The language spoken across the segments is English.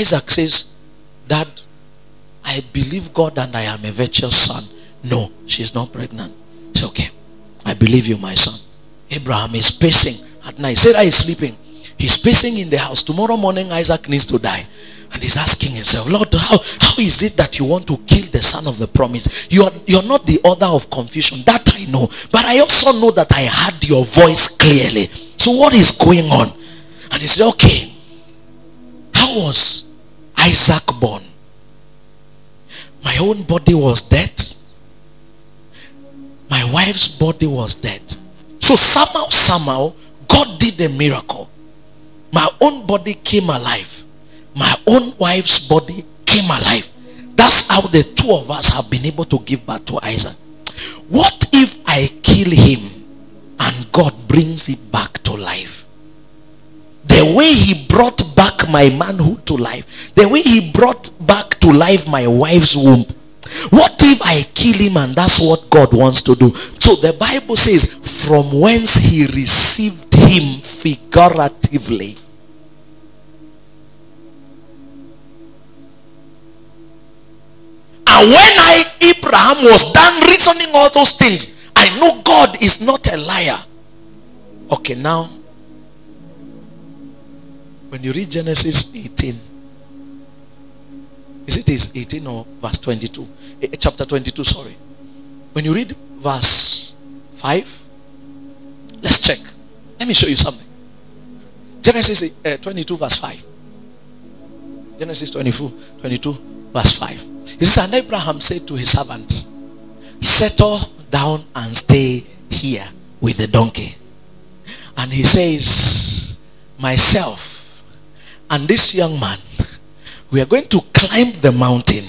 Isaac says, Dad, I believe God and I am a virtuous son. No, she's not pregnant. Say, okay, I believe you, my son. Abraham is pacing at night. Sarah is sleeping. He's pacing in the house. Tomorrow morning, Isaac needs to die. And he's asking himself, Lord, how, how is it that you want to kill the son of the promise? You are, you're not the author of confusion. That I know. But I also know that I heard your voice clearly. So what is going on? And he said, okay. How was Isaac born? My own body was dead. My wife's body was dead. So somehow, somehow, God did a miracle. My own body came alive. My own wife's body came alive. That's how the two of us have been able to give birth to Isaac. What if I kill him and God brings it back to life? The way he brought back my manhood to life, the way he brought back to life my wife's womb. What if I kill him and that's what God wants to do? So the Bible says, from whence he received him figuratively. And when I, Abraham, was done reasoning all those things, I know God is not a liar. Okay, now, when you read Genesis 18, is it 18 or verse 22? Eh, chapter 22, sorry. When you read verse 5, let's check. Let me show you something. Genesis uh, 22, verse 5. Genesis 22, 22, verse 5. He says, And Abraham said to his servant, Settle down and stay here with the donkey. And he says, Myself and this young man, we are going to climb the mountain.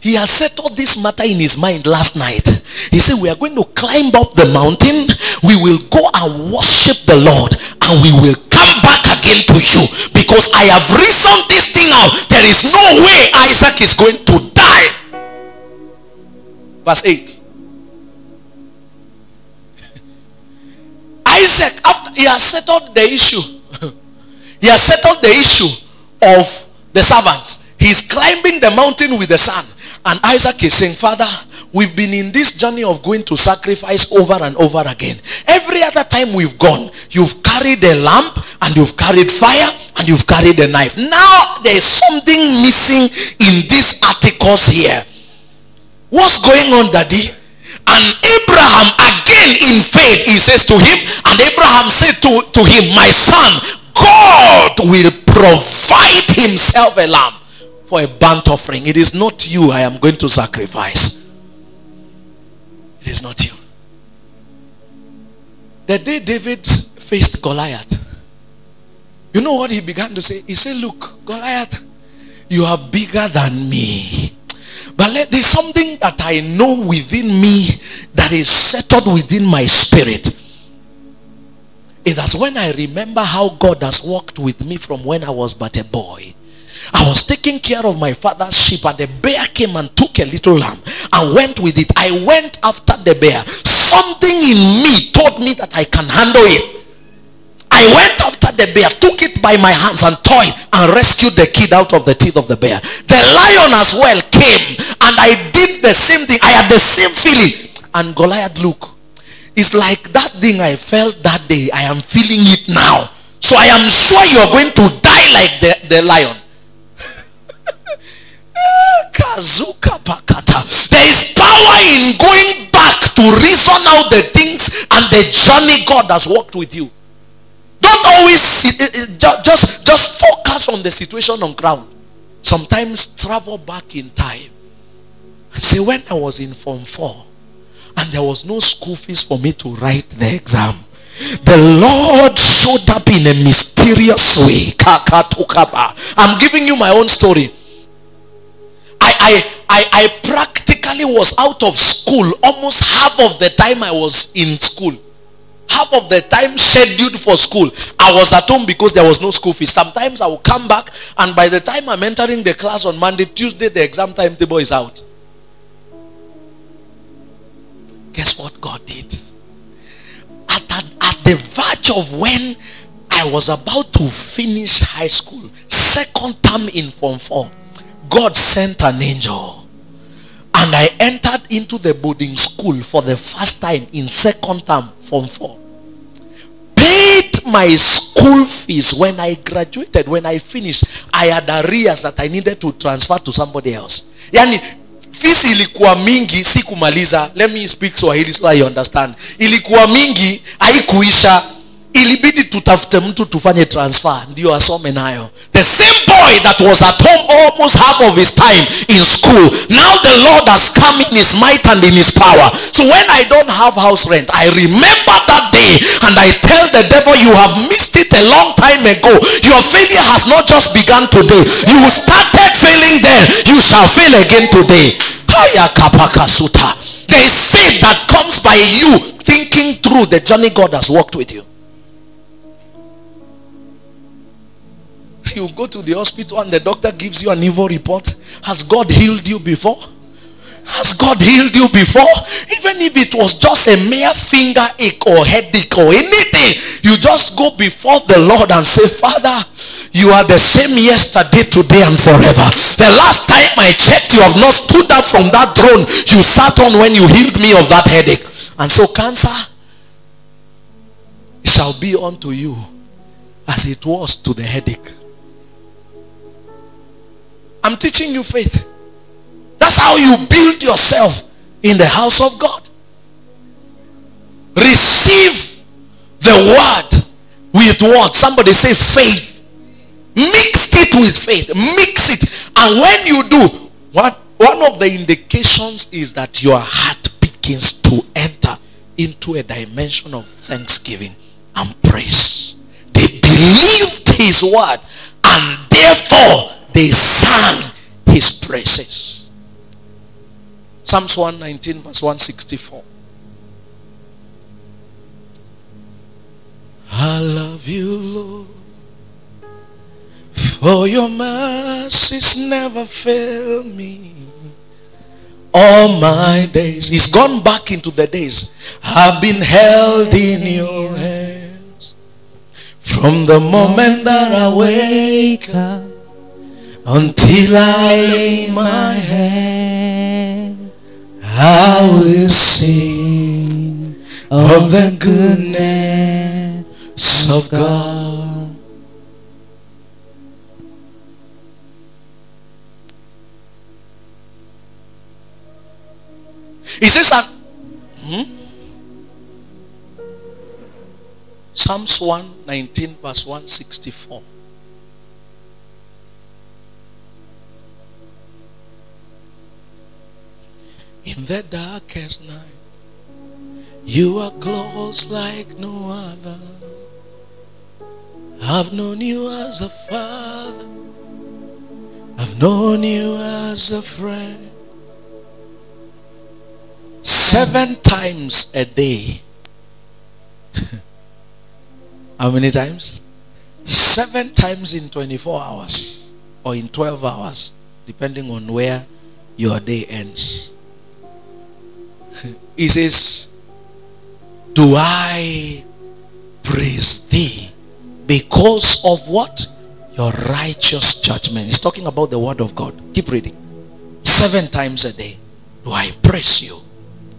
He has settled this matter in his mind last night. He said, We are going to climb up the mountain. We will go and worship the Lord. And we will come back again to you. Because I have reasoned this thing out. There is no way Isaac is going to die. Verse 8. Isaac, after he has settled the issue, he has settled the issue of the servants. He's climbing the mountain with the son. And Isaac is saying, Father, we've been in this journey of going to sacrifice over and over again. Every other time we've gone, you've carried a lamp and you've carried fire and you've carried a knife. Now there's something missing in these articles here. What's going on, daddy? And Abraham again in faith, he says to him, and Abraham said to, to him, My son, God will provide himself a lamb for a burnt offering. It is not you I am going to sacrifice. It is not you. The day David faced Goliath, you know what he began to say? He said, Look, Goliath, you are bigger than me. But let, there's something that I know within me that is settled within my spirit. It is when I remember how God has walked with me from when I was but a boy. I was taking care of my father's sheep and the bear came and took a little lamb and went with it. I went after the bear. Something in me told me that I can handle it. I went after the bear, took it by my hands and toy and rescued the kid out of the teeth of the bear. The lion as well came and I did the same thing. I had the same feeling. And Goliath, look, it's like that thing I felt that day. I am feeling it now. So I am sure you're going to die like the, the lion. There is power in going back to reason out the things and the journey God has walked with you. Don't always eh, eh, just just focus on the situation on ground. Sometimes travel back in time. See, when I was in Form 4 and there was no school fees for me to write the exam, the Lord showed up in a mysterious way. I'm giving you my own story. I, I, I, I practically was out of school almost half of the time I was in school. Half of the time scheduled for school, I was at home because there was no school fees. Sometimes I will come back, and by the time I'm entering the class on Monday, Tuesday, the exam timetable is out. Guess what God did? At, at, at the verge of when I was about to finish high school, second term in Form 4, God sent an angel. And I entered into the boarding school for the first time in second term, Form 4. Paid my school fees when I graduated, when I finished. I had arrears that I needed to transfer to somebody else. Yani, fees ilikuwa mingi si kumaliza let me speak swahili so i understand. Ilikuwa mingi haikuisha ilibidi tutafute mtu tufanye transfer ndio asome nayo. The same boy that was at home almost half of his time in school now the lord has come in his might and in his power. So when i don't have house rent i remember that day and i tell the devil you have missed it a long time ago. Your failure has not just begun today. You started failing then. You shall fail again today. There is faith that comes by you thinking through the journey god has walked with you you go to the hospital and the doctor gives you an evil report. Has God healed you before? Has God healed you before? Even if it was just a mere finger ache or headache or anything, you just go before the Lord and say, Father, you are the same yesterday, today, and forever. The last time I checked, you have not stood up from that throne you sat on when you healed me of that headache. And so, cancer shall be unto you as it was to the headache. I'm teaching you faith. That's how you build yourself in the house of God. Receive the word with what? Somebody say faith. Mix it with faith. Mix it. And when you do, what one of the indications is that your heart begins to enter into a dimension of thanksgiving and praise. They believed his word and therefore they sang his praises. Psalms 119, verse 164. I love you, Lord, for your mercies never fail me. All my days, he's gone back into the days, have been held in your hands. From the moment that I wake up until I lay my head, I will sing of the goodness of God. He says that hmm? Psalms 119 verse 164. In the darkest night, you are close like no other. I've known you as a father, I've known you as a friend. Seven times a day. How many times? Seven times in 24 hours or in 12 hours, depending on where your day ends. He says, Do I praise thee because of what? Your righteous judgment. He's talking about the word of God. Keep reading. Seven times a day do I praise you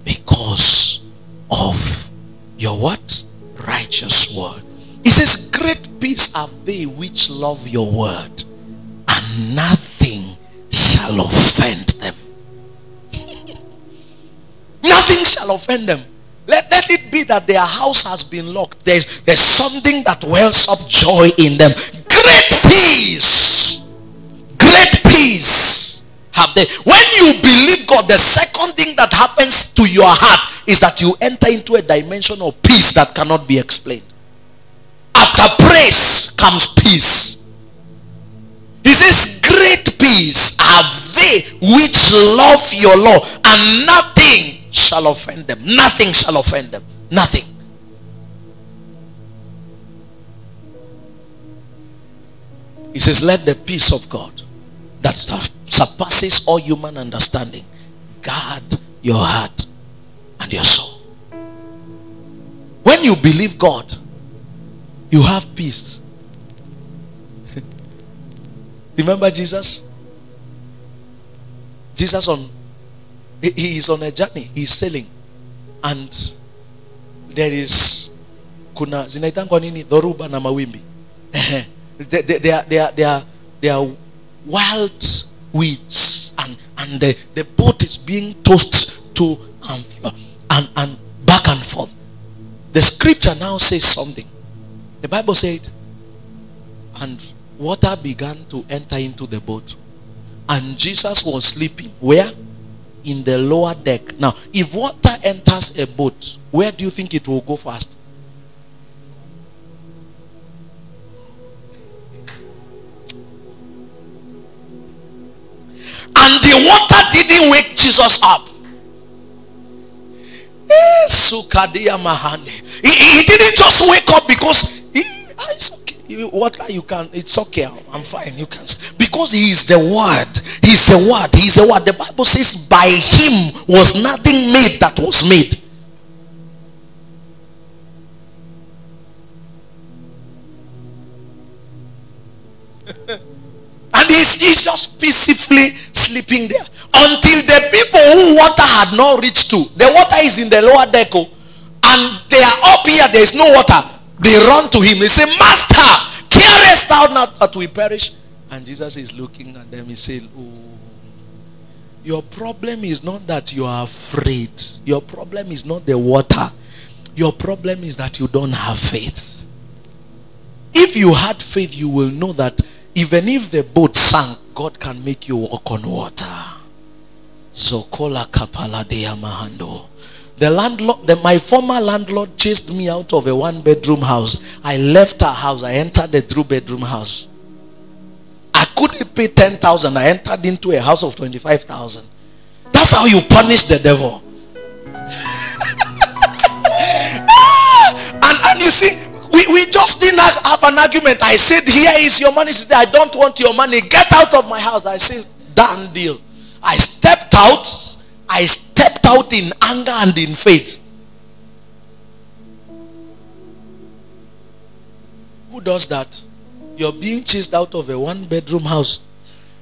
because of your what? Righteous word. He says, Great peace are they which love your word, and nothing shall offend. Nothing shall offend them. Let, let it be that their house has been locked. There's, there's something that wells up joy in them. Great peace. Great peace have they. When you believe God, the second thing that happens to your heart is that you enter into a dimension of peace that cannot be explained. After praise comes peace. He says, Great peace have they which love your law, and nothing shall offend them. Nothing shall offend them. Nothing. He says, Let the peace of God that surpasses all human understanding guard your heart and your soul. When you believe God, you have peace. Remember Jesus? Jesus on he is on a journey, he's sailing, and there is kuna zinaitangwa nini? Dhoruba na mawimbi. They, they, they, are, they, are, they, are, they are wild weeds. And, and the, the boat is being tossed to and, and, and back and forth. The scripture now says something. The bible said and water began to enter into the boat. And jesus was sleeping. Where in the lower deck now if water enters a boat where do you think it will go fast and the water didn't wake jesus up he, he didn't just wake up because he, ah, it's okay. Water you can, it's okay. I'm fine. You can because he is the word. He's the word. He's the word. The Bible says, by him was nothing made that was made. and he's, he's just peacefully sleeping there until the people who water had not reached to the water is in the lower deck oh, and they are up here there is no water they run to him they say master carest thou not that we perish and jesus is looking at them he said oh your problem is not that you are afraid your problem is not the water your problem is that you don't have faith if you had faith you will know that even if the boat sank god can make you walk on water Zokola Kapala de Yamahando. The landlord, the, my former landlord chased me out of a one bedroom house. I left her house. I entered the two bedroom house. I couldn't pay 10,000. I entered into a house of 25,000. That's how you punish the devil. and, and you see, we, we just didn't have an argument. I said, Here is your money. She said, I don't want your money. Get out of my house. I said, Done deal. I stepped out. I stepped out in anger and in faith. Who does that? You're being chased out of a one bedroom house.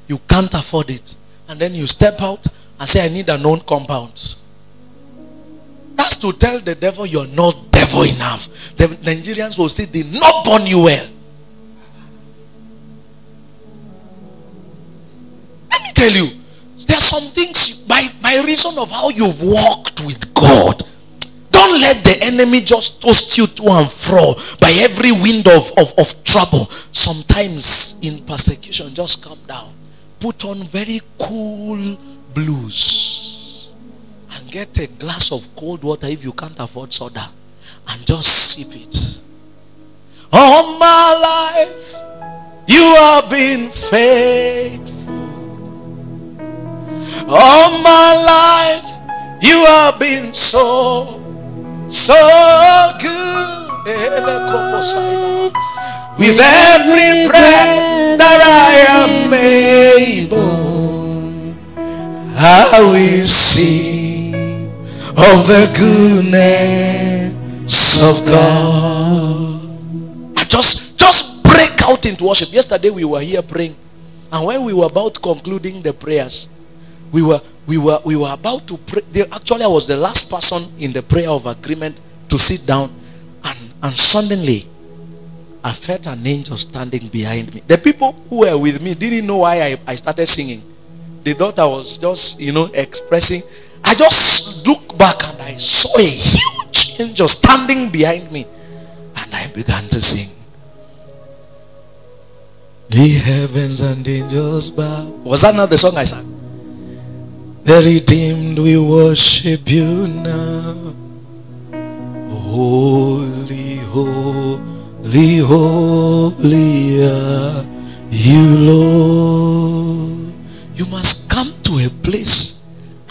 You can't afford it. And then you step out and say, I need a known compound. That's to tell the devil you're not devil enough. The Nigerians will say they not born you well. Let me tell you, there are some things by, by reason of how you've walked with God. Enemy just toast you to and fro by every wind of, of, of trouble. Sometimes in persecution, just calm down. Put on very cool blues and get a glass of cold water if you can't afford soda and just sip it. All my life, you have been faithful. All my life, you have been so, so good. With every breath that I am able, I will sing of the goodness of God. Just, just break out into worship. Yesterday we were here praying, and when we were about concluding the prayers, we were we were we were about to pray. Actually i was the last person in the prayer of agreement to sit down. And and suddenly i felt an angel standing behind me. The people who were with me didn't know why i, I started singing. They thought i was just you know expressing. I just looked back and i saw a huge angel standing behind me. And i began to sing. The heavens and angels bow. Was that not the song i sang the redeemed, we worship you now. Holy, holy, holy are you, Lord. You must come to a place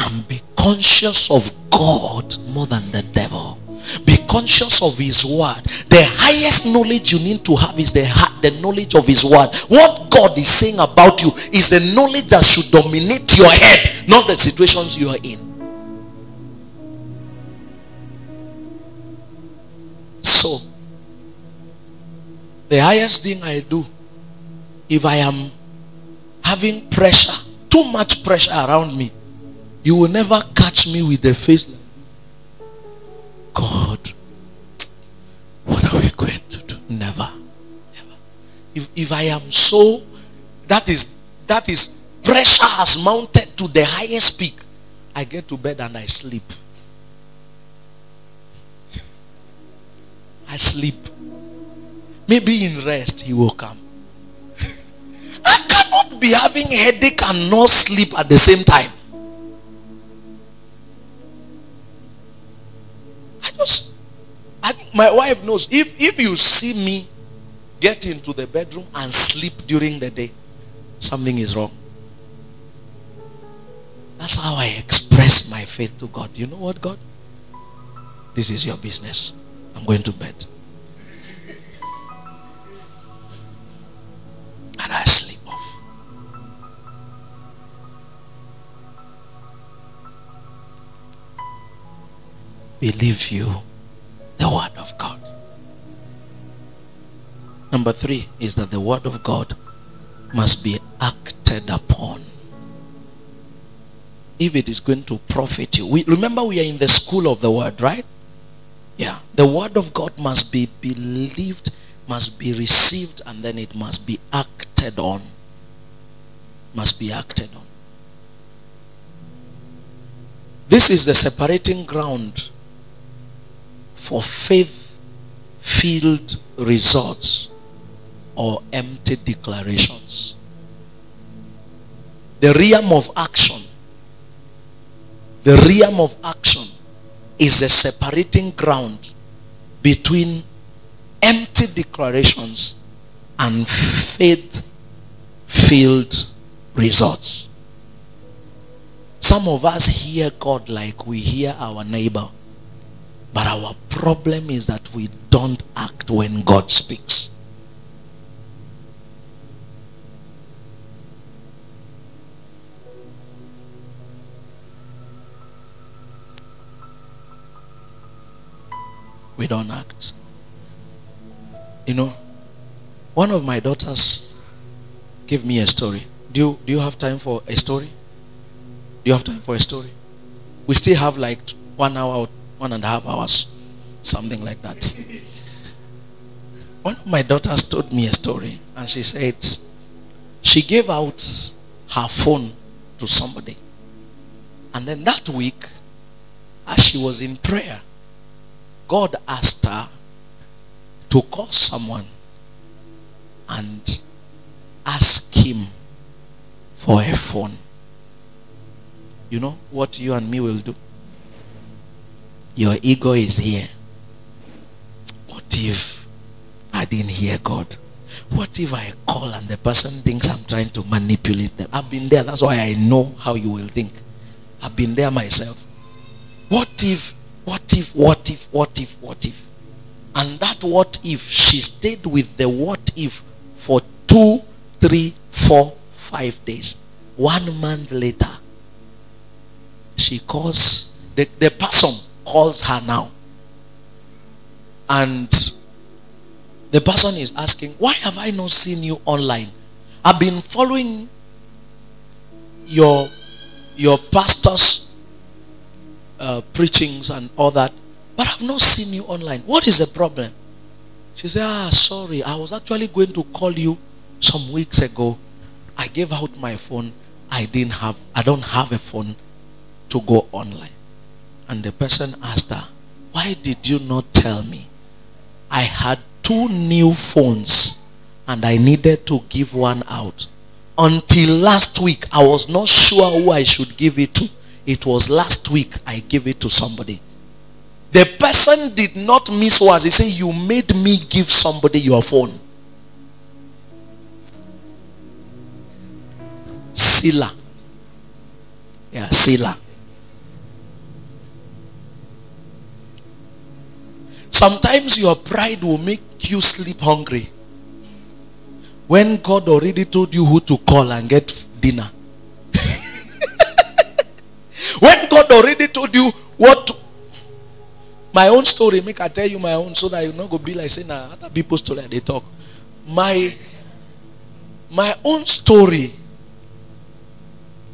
and be conscious of God more than the devil. Be conscious of his word. The highest knowledge you need to have is the, the knowledge of his word. What God is saying about you is the knowledge that should dominate your head, not the situations you are in. So, The highest thing I do, if I am having pressure, too much pressure around me, you will never catch me with the face. God, what are we going to do? Never. If, if I am so, that is, that is, pressure has mounted to the highest peak. I get to bed and I sleep. I sleep. Maybe in rest he will come. I cannot be having headache and not sleep at the same time. I just I think my wife knows if if you see me get into the bedroom and sleep during the day, something is wrong. That's how I express my faith to God. You know what, God? This is your business. I'm going to bed. And I sleep off. Believe you the word of God. Number three is that the word of God must be acted upon. If it is going to profit you. We, remember, we are in the school of the word, right? Yeah. The word of God must be believed, must be received, and then it must be acted on. Must be acted on. This is the separating ground for faith filled results or empty declarations. The realm of action, the realm of action is a separating ground between empty declarations and faith filled results. Some of us hear God like we hear our neighbor. But our problem is that we don't act when God speaks. We don't act. You know, one of my daughters gave me a story. Do you, do you have time for a story? Do you have time for a story? We still have like one hour one and a half hours, something like that. One of my daughters told me a story, and she said she gave out her phone to somebody. And then that week, as she was in prayer, God asked her to call someone and ask him for a phone. You know what you and me will do? Your ego is here. What if I didn't hear God? What if I call and the person thinks I'm trying to manipulate them? I've been there. That's why I know how you will think. I've been there myself. What if, what if, what if, what if, what if? And that what if, she stayed with the what if for two, three, four, five days. One month later, she calls the, the person calls her now. And the person is asking, Why have I not seen you online? I've been following your your pastor's uh, preachings and all that, but I've not seen you online. What is the problem? She said, Ah, sorry, I was actually going to call you some weeks ago. I gave out my phone. I didn't have I don't have a phone to go online. And the person asked her, Why did you not tell me? I had two new phones and I needed to give one out. Until last week, I was not sure who I should give it to. It was last week I gave it to somebody. The person did not miss words. He said, You made me give somebody your phone. Sila. Yeah, Sila. Sometimes your pride will make you sleep hungry. When God already told you who to call and get dinner. When God already told you what to, my own story, make I tell you my own so that you not go be like saying nah, other people's story they talk. My my own story.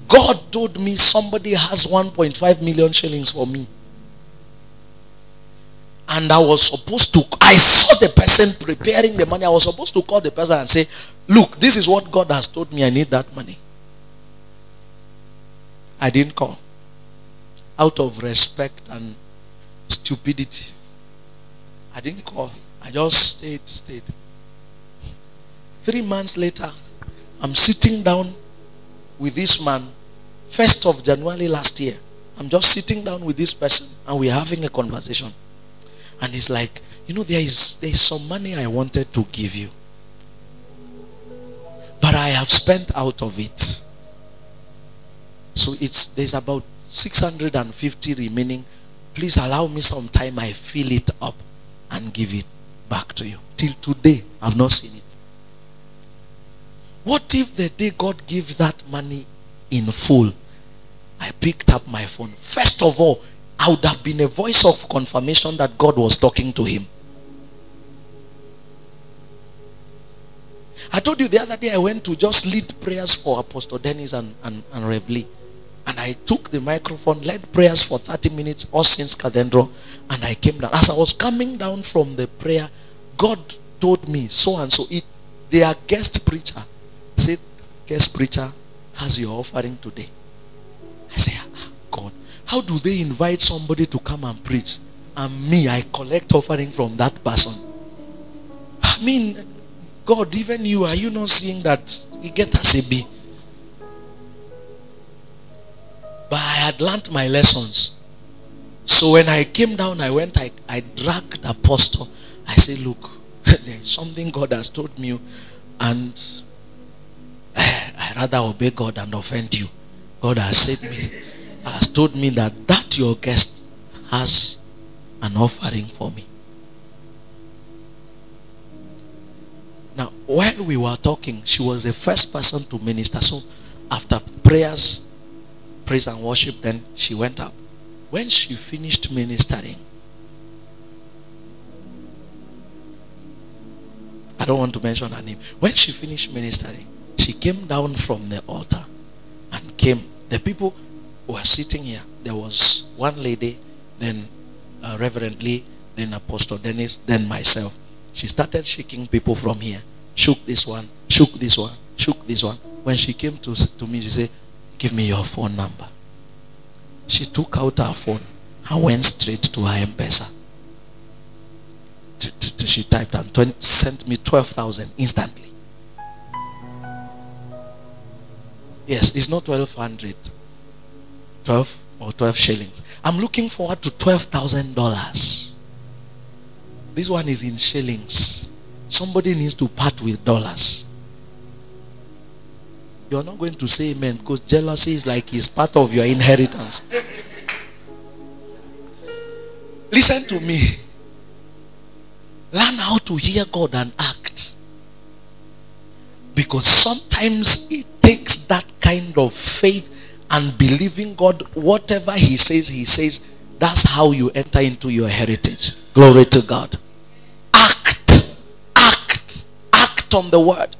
God told me somebody has 1.5 million shillings for me. And I was supposed to, I saw the person preparing the money. I was supposed to call the person and say, Look, this is what God has told me. I need that money. I didn't call. Out of respect and stupidity. I didn't call. I just stayed, stayed. Three months later, I'm sitting down with this man, first of January last year. I'm just sitting down with this person and we're having a conversation. And he's like, you know, there is there is some money I wanted to give you. But I have spent out of it. So it's there's about 650 remaining. Please allow me some time. I fill it up and give it back to you. Till today, I've not seen it. What if the day God gave that money in full, I picked up my phone? First of all, I would have been a voice of confirmation that God was talking to him. I told you the other day I went to just lead prayers for Apostle Dennis and, and, and Rev Lee. And I took the microphone, led prayers for 30 minutes, All Saints Cathedral, and I came down. As I was coming down from the prayer, God told me so and so. It, their guest preacher said, guest preacher has your offering today. I say, ah, God, how do they invite somebody to come and preach? And me, I collect offering from that person. I mean, God, even you, are you not seeing that you get us a B? But I had learnt my lessons. So when I came down, I went, I, I dragged the apostle. I said, Look, there's something God has told me, and I rather obey God and offend you. God has said me, has told me that that your guest has an offering for me. Now, while we were talking, she was the first person to minister. So, after prayers, praise and worship, then she went up. When she finished ministering, I don't want to mention her name. When she finished ministering, she came down from the altar and came. The people were sitting here, there was one lady, then uh, Reverend Lee, then Apostle Dennis, then myself. She started shaking people from here. Shook this one, shook this one, shook this one. When she came to, to me, she said, Give me your phone number. She took out her phone and went straight to her M-Pesa. She typed and 20, sent me 12,000 instantly. Yes, it's not 1200. 12 or 12 shillings. I'm looking forward to $12,000. This one is in shillings. Somebody needs to part with dollars. You're not going to say amen because jealousy is like it's part of your inheritance. Listen to me. Learn how to hear God and act. Because sometimes it takes that kind of faith and believing God, whatever He says, He says, that's how you enter into your heritage. Glory to God. Act, act, act on the word.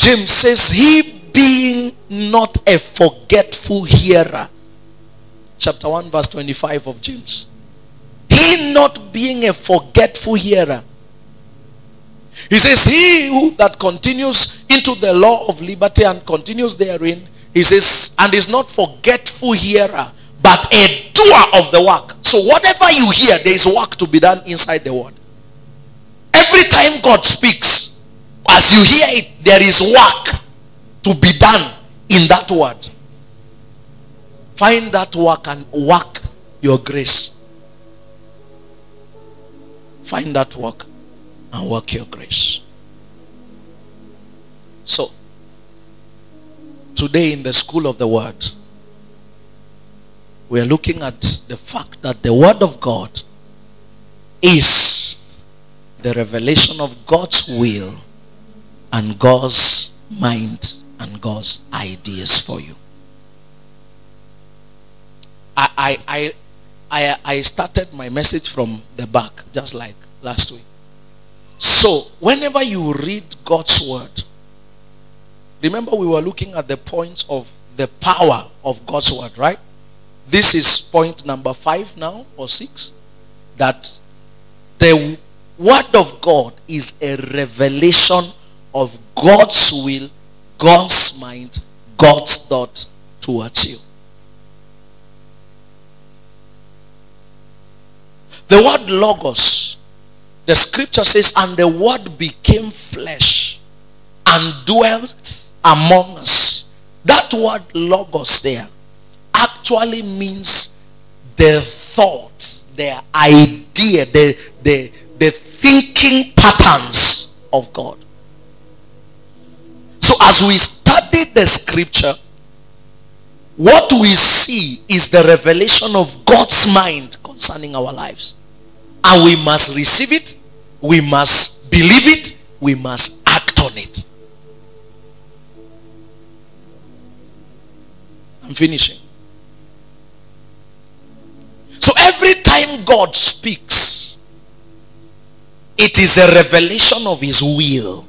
James says, He being not a forgetful hearer. Chapter 1, verse 25 of James. He not being a forgetful hearer. He says, He who that continues into the law of liberty and continues therein, he says, and is not forgetful hearer, but a doer of the work. So whatever you hear, there is work to be done inside the word. Every time God speaks, as you hear it, there is work to be done in that word. Find that work and work your grace. Find that work and work your grace. So, today in the school of the word, we are looking at the fact that the word of God is the revelation of God's will and God's mind and God's ideas for you. I, I, I, I started my message from the back, just like last week. So, whenever you read God's word, remember we were looking at the points of the power of God's word, right? This is point number five now, or six. That the word of God is a revelation of God's will, God's mind, God's thought towards you. The word logos, the scripture says, and the word became flesh and dwelt among us. That word logos there actually means the thoughts, the idea, the, the, the thinking patterns of God. As we study the scripture, what we see is the revelation of God's mind concerning our lives. And we must receive it, we must believe it, we must act on it. I'm finishing. So every time God speaks, it is a revelation of his will.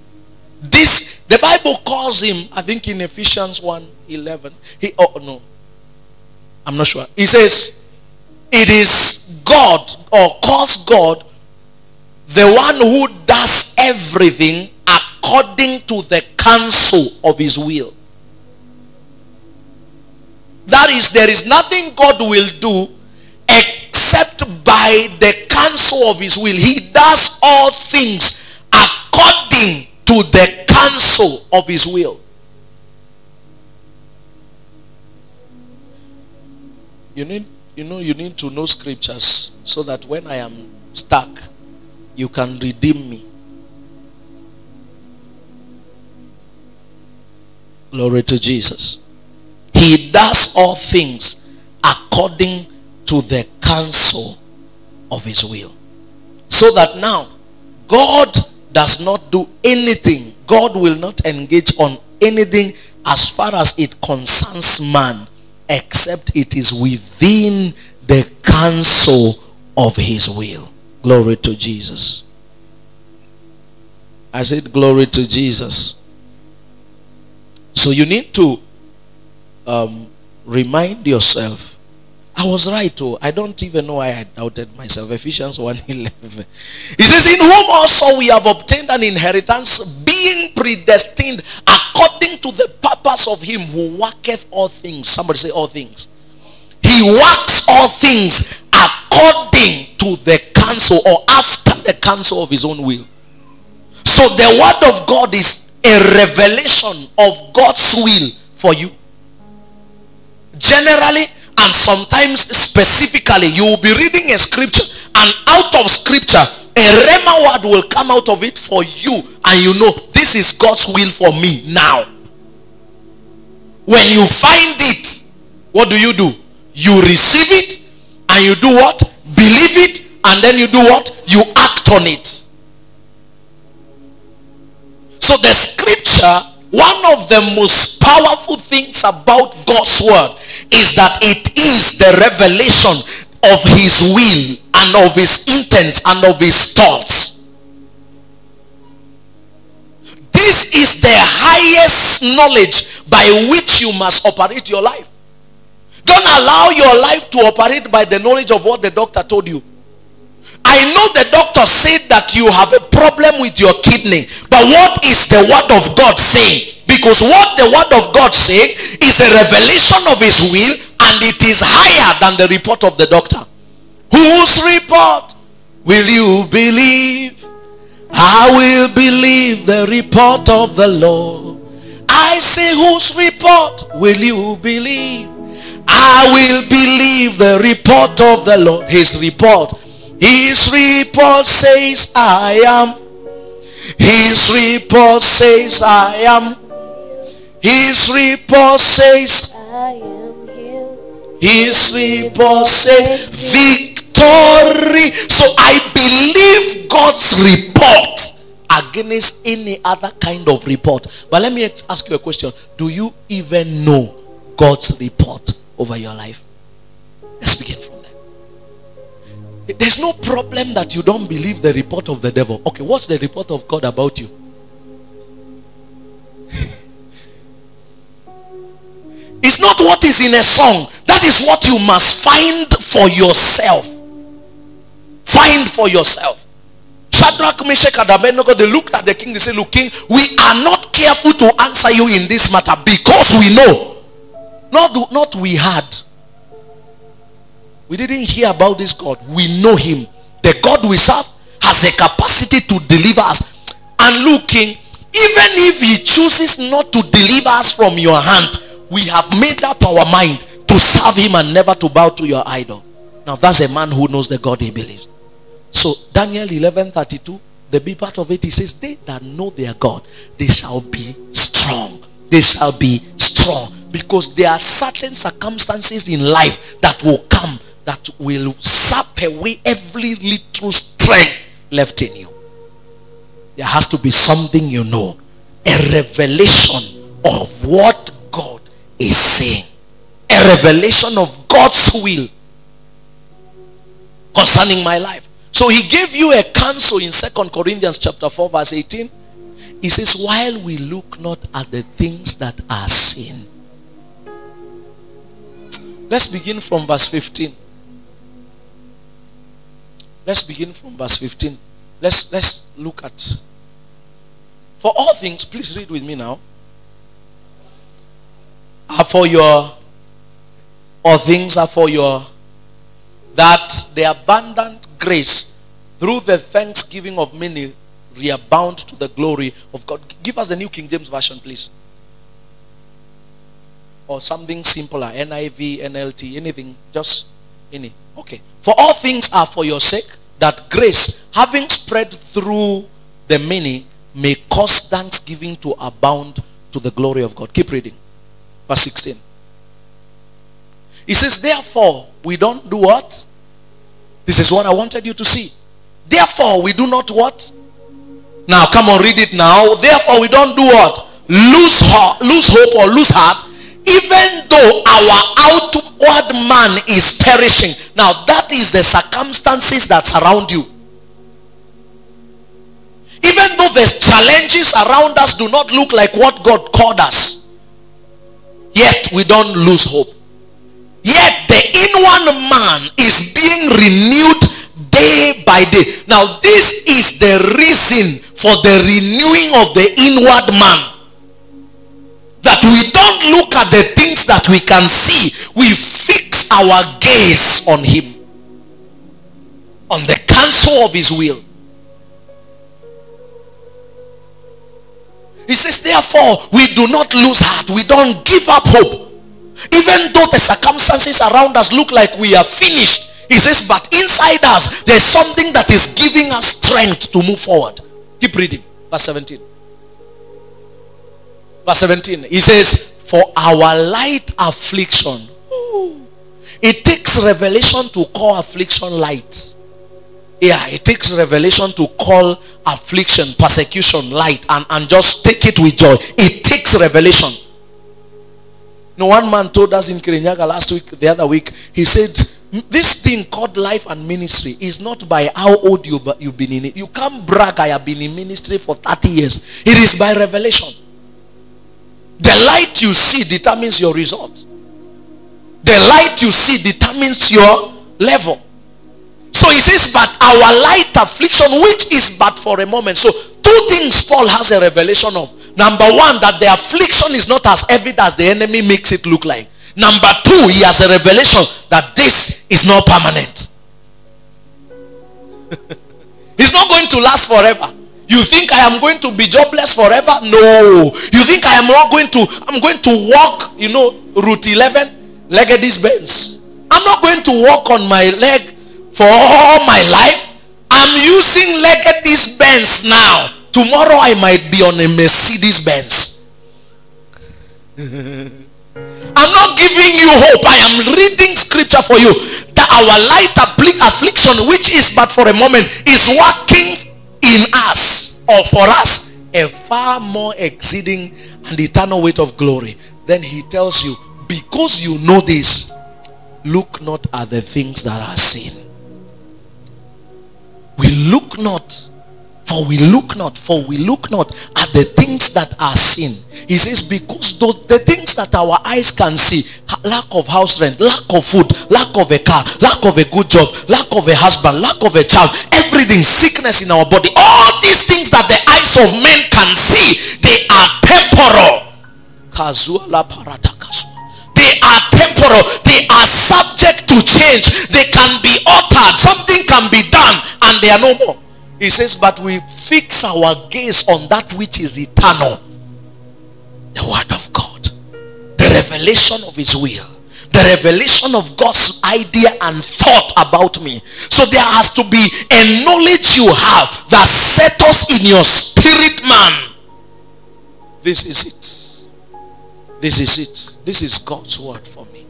This the Bible calls him, I think in Ephesians 1 11. He oh no. I'm not sure. He says, It is God or calls God the one who does everything according to the counsel of his will. That is, there is nothing God will do except by the counsel of his will. He does all things according to the counsel of his will. You need you know you need to know scriptures so that when I am stuck, you can redeem me. Glory to Jesus. He does all things according to the counsel of his will. So that now God does not do anything, God will not engage on anything as far as it concerns man, except it is within the counsel of his will. Glory to Jesus. I said, Glory to Jesus. So you need to um, remind yourself I was right too. I don't even know why I doubted myself. Ephesians 1:11. He says, In whom also we have obtained an inheritance, being predestined according to the purpose of him who worketh all things. Somebody say all things. He works all things according to the counsel or after the counsel of his own will. So the word of God is a revelation of God's will for you. Generally, and sometimes specifically you will be reading a scripture and out of scripture a rhema word will come out of it for you. And you know this is God's will for me now. When you find it what do you do? You receive it and you do what? Believe it and then you do what? You act on it. So the scripture one of the most powerful things about God's word is that it is the revelation of his will and of his intents and of his thoughts. This is the highest knowledge by which you must operate your life. Don't allow your life to operate by the knowledge of what the doctor told you. I know the doctor said that you have a problem with your kidney, but what is the word of God saying? Because what the word of God said is a revelation of his will and it is higher than the report of the doctor. Whose report will you believe? I will believe the report of the Lord. I say, whose report will you believe? I will believe the report of the Lord. His report. His report says, I am. His report says, I am. His report says, I am healed. His report says, victory. So I believe God's report against any other kind of report. But let me ask you a question. Do you even know God's report over your life? Let's begin from there. There's no problem that you don't believe the report of the devil. Okay, what's the report of God about you? it's not what is in a song, that is what you must find for yourself. Find for yourself. Shadrach, Meshach, and Abednego, they looked at the king. They said, Look, king, we are not careful to answer you in this matter because we know. Not, not we had. We didn't hear about this God. We know him. The God we serve has a capacity to deliver us. And looking, even if he chooses not to deliver us from your hand, we have made up our mind to serve him and never to bow to your idol. Now that's a man who knows the God he believes. So Daniel 11:32, the B part of it, he says, They that know their God, they shall be strong. They shall be strong. Because there are certain circumstances in life that will come that will sap away every little strength left in you. There has to be something you know, a revelation of what Is saying, a revelation of God's will concerning my life. So he gave you a counsel in Second Corinthians chapter 4 verse 18. He says, while we look not at the things that are seen. Let's begin from verse 15. Let's begin from verse 15. Let's let's look at for all things, please read with me now. Are for your or things are for your that the abundant grace through the thanksgiving of many reabound to the glory of God. Give us the New King James Version, please. Or something simpler NIV, NLT, anything, just any. Okay. For all things are for your sake, that grace, having spread through the many, may cause thanksgiving to abound to the glory of God. Keep reading. Verse 16. He says, Therefore, we don't do what? This is what I wanted you to see. Therefore, we do not what? Now, come on, read it now. Therefore, we don't do what? Lose heart, lose hope or lose heart, even though our outward man is perishing. Now, that is the circumstances that surround you. Even though the challenges around us do not look like what God called us, yet we don't lose hope. Yet the inward man is being renewed day by day. Now, this is the reason for the renewing of the inward man. That we don't look at the things that we can see, we fix our gaze on Him, on the counsel of His will. He says, therefore, we do not lose heart, we don't give up hope. Even though the circumstances around us look like we are finished, he says, but inside us, there's something that is giving us strength to move forward. Keep reading. Verse 17. Verse 17. He says, For our light affliction. It takes revelation to call affliction light. Yeah, it takes revelation to call affliction, persecution light and, and just take it with joy. It takes revelation. No one man told us in Kirinyaga last week, the other week, he said, this thing called life and ministry is not by how old you, you've been in it. You can't brag, I have been in ministry for 30 years. It is by revelation. The light you see determines your result. The light you see determines your level. So he says, but our light affliction, which is but for a moment. So two things Paul has a revelation of. Number one, that the affliction is not as heavy as the enemy makes it look like. Number two, he has a revelation that this is not permanent. it's not going to last forever. You think I am going to be jobless forever? No. You think I am not going to, I'm going to walk, you know, Route 11, Legady's bends. I'm not going to walk on my leg for all my life. I'm using Legady's Benz now. Tomorrow I might be on a Mercedes Benz. I'm not giving you hope. I am reading scripture for you. That our light affliction, which is but for a moment, is working in us or for us a far more exceeding and eternal weight of glory. Then he tells you, because you know this, look not at the things that are seen. Look not for we look not, for we look not at the things that are seen. He says, because those, the things that our eyes can see, lack of house rent, lack of food, lack of a car, lack of a good job, lack of a husband, lack of a child, everything, sickness in our body, all these things that the eyes of men can see, they are temporal. They are temporal. They are subject to change. They can be altered. Something can be done and they are no more. He says, but we fix our gaze on that which is eternal. The word of God. The revelation of his will. The revelation of God's idea and thought about me. So there has to be a knowledge you have that settles in your spirit man. This is it. This is it. This is God's word for me.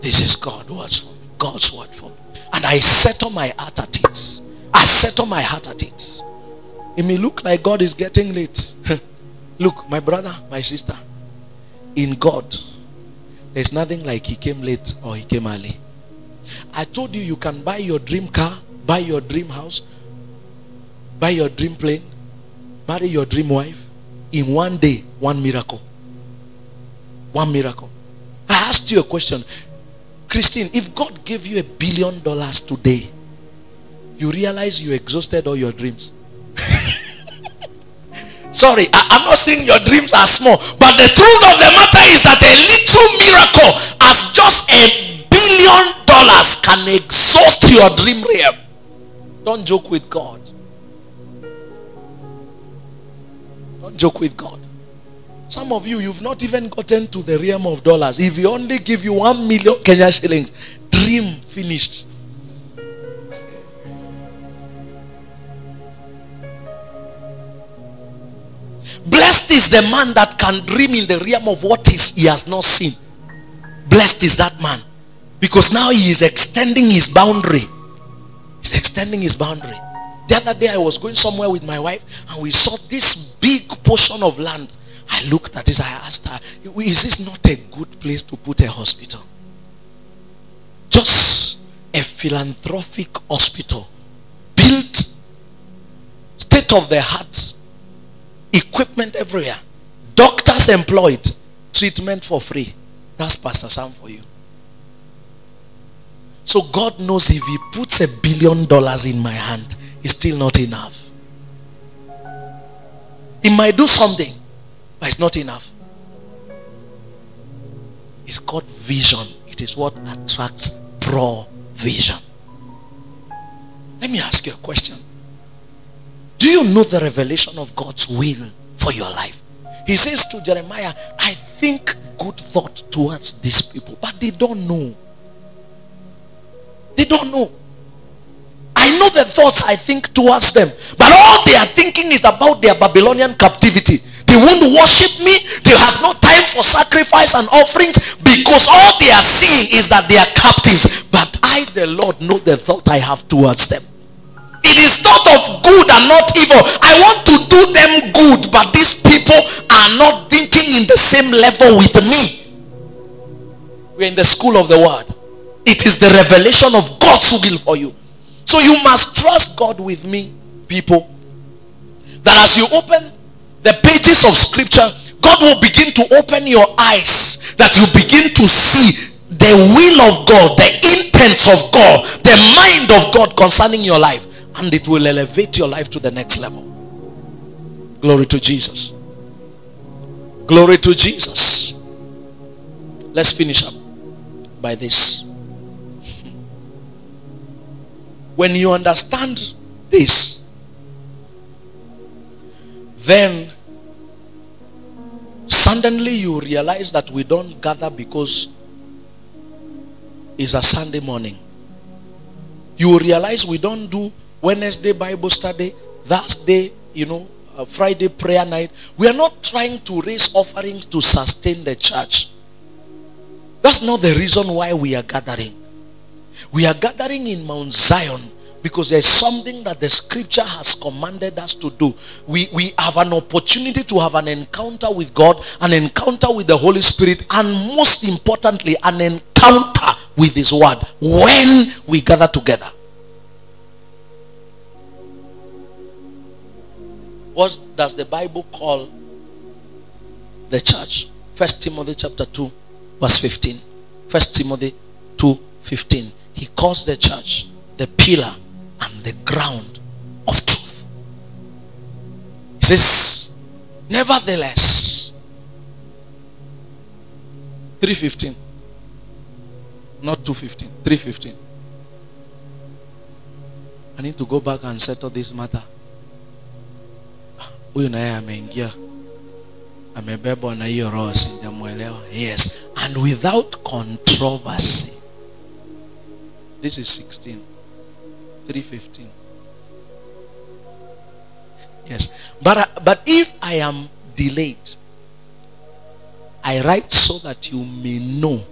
This is God's word for me. God's word for me. And I settle my heart at it. I settle my heart at it. It may look like God is getting late. look, my brother, my sister, in God, there's nothing like he came late or he came early. I told you you can buy your dream car, buy your dream house, buy your dream plane, marry your dream wife in one day, one miracle. One miracle. I asked you a question. Christine, if God gave you a billion dollars today, you realize you exhausted all your dreams. Sorry, I, am not saying your dreams are small, but the truth of the matter is that a little miracle as just a billion dollars can exhaust your dream realm. Don't joke with God. Don't joke with God. Some of you, you've not even gotten to the realm of dollars. If you only give you one million Kenya shillings, dream finished. Blessed is the man that can dream in the realm of what is he has not seen. Blessed is that man. Because now he is extending his boundary. He's extending his boundary. The other day I was going somewhere with my wife and we saw this big portion of land. I looked at this, I asked her, is this not a good place to put a hospital? Just a philanthropic hospital built state of the art equipment everywhere, doctors employed, treatment for free. That's Pastor Sam for you. So God knows if He puts a billion dollars in my hand, it's still not enough. He might do something, but it's not enough. It's called vision. It is what attracts provision. Let me ask you a question. Do you know the revelation of God's will for your life? He says to Jeremiah, I think good thought towards these people, but they don't know. They don't know. I know the thoughts I think towards them, but all they are thinking is about their Babylonian captivity. They won't worship me. They have no time for sacrifice and offerings because all they are seeing is that they are captives. But I, the Lord, know the thought I have towards them. It is thought of good and not evil. I want to do them good, but these people are not thinking in the same level with me. We're in the school of the word. It is the revelation of God's will for you. So you must trust God with me, people. That as you open the pages of scripture, God will begin to open your eyes that you begin to see the will of God, the intents of God, the mind of God concerning your life and it will elevate your life to the next level. Glory to Jesus. Glory to Jesus. Let's finish up by this. When you understand this, then suddenly you realize that we don't gather because it's a Sunday morning. You realize we don't do Wednesday Bible study, Thursday, you know, uh, Friday prayer night. We are not trying to raise offerings to sustain the church. That's not the reason why we are gathering. We are gathering in Mount Zion because there's something that the scripture has commanded us to do. We, we have an opportunity to have an encounter with God, an encounter with the Holy Spirit, and most importantly, an encounter with His Word when we gather together. What does the Bible call the church? First Timothy chapter 2, verse 15. First Timothy 2, 15. He calls the church the pillar the ground of truth. He says, nevertheless, 315. Not 215, 315. I need to go back and settle this matter. Ah, huyu naye ameingia amebebwa na hiyo roho sijamwelewa. Yes, and without controversy. This is 16. 315. Yes. But, uh, but if I am delayed, I write so that you may know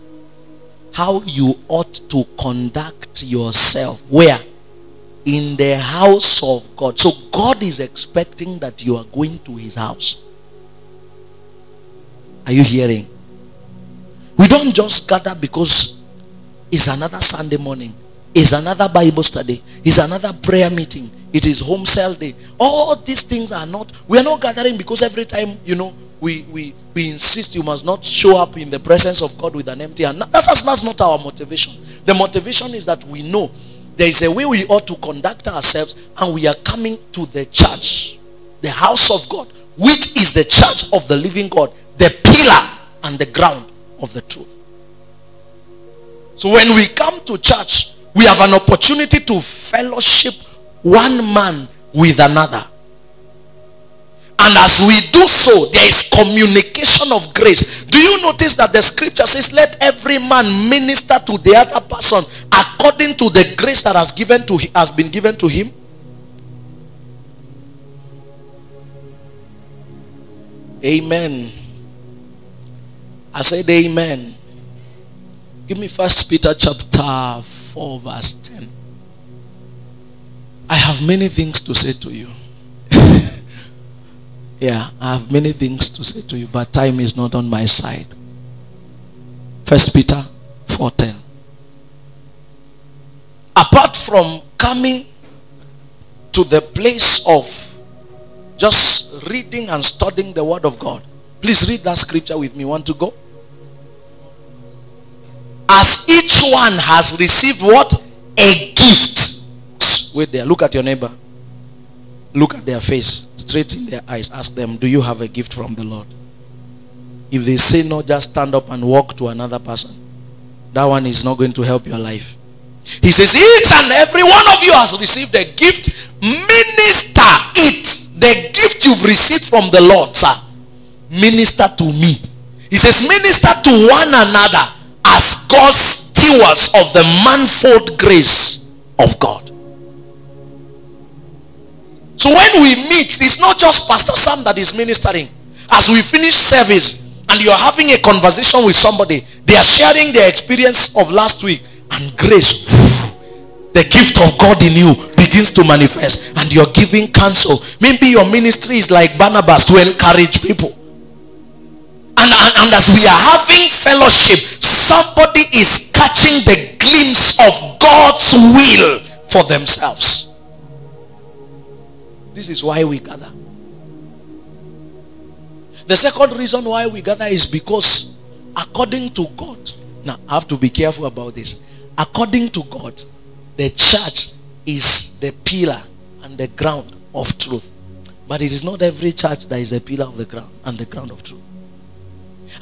how you ought to conduct yourself. Where? In the house of God. So God is expecting that you are going to his house. Are you hearing? We don't just gather because it's another Sunday morning, it's another Bible study, is another prayer meeting, it is home cell day. All these things are not, we are not gathering because every time, you know, we, we, we insist you must not show up in the presence of God with an empty hand. That's, that's not our motivation. The motivation is that we know there is a way we ought to conduct ourselves and we are coming to the church, the house of God, which is the church of the living God, the pillar and the ground of the truth. So when we come to church, we have an opportunity to fellowship one man with another. And as we do so, there is communication of grace. Do you notice that the scripture says, Let every man minister to the other person according to the grace that has given to has been given to him? Amen. I said amen. Give me first Peter chapter 4, verse 10. I have many things to say to you. yeah, I have many things to say to you, but time is not on my side. First Peter 4:10. Apart from coming to the place of just reading and studying the word of God, Please read that scripture with me. Want to go? As each one has received what? A gift. Wait there. Look at your neighbor. Look at their face. Straight in their eyes. Ask them, Do you have a gift from the Lord? If they say no, just stand up and walk to another person. That one is not going to help your life. He says, Each and every one of you has received a gift. Minister it. The gift you've received from the Lord, sir minister to me. He says, minister to one another God's stewards of the manifold grace of God. So when we meet, it's not just Pastor Sam that is ministering. As we finish service and you're having a conversation with somebody, they are sharing their experience of last week and grace, the gift of God in you begins to manifest and you're giving counsel. Maybe your ministry is like Barnabas to encourage people. And, and, and as we are having fellowship, somebody is catching the glimpse of God's will for themselves. This is why we gather. The second reason why we gather is because according to God, now I have to be careful about this. According to God, the church is the pillar and the ground of truth. But it is not every church that is a pillar of the ground and the ground of truth.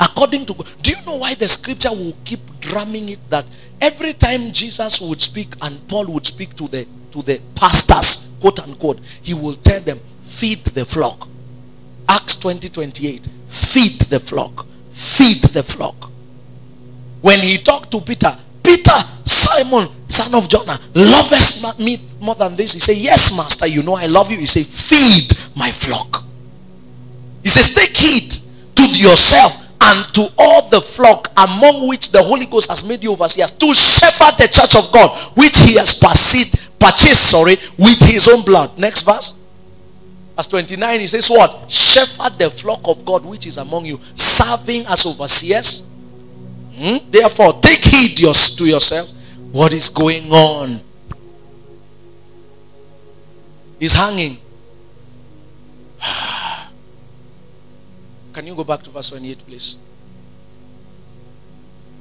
According to God. Do you know why the scripture will keep drumming it that every time Jesus would speak and Paul would speak to the to the pastors, quote unquote, he will tell them, feed the flock. Acts 20 28. Feed the flock. Feed the flock. When he talked to Peter, Peter, Simon, son of Jonah, lovest me more than this? He said, Yes, master, you know I love you. He said, Feed my flock. He says, Take heed to yourself and to all the flock among which the Holy Ghost has made you overseers to shepherd the church of God, which he has purchased, purchased sorry, with his own blood. Next verse. Verse 29, he says, What? Shepherd the flock of God which is among you, serving as overseers. Hmm? Therefore, take heed to yourselves what is going on. He's hanging. Can you go back to verse 28, please?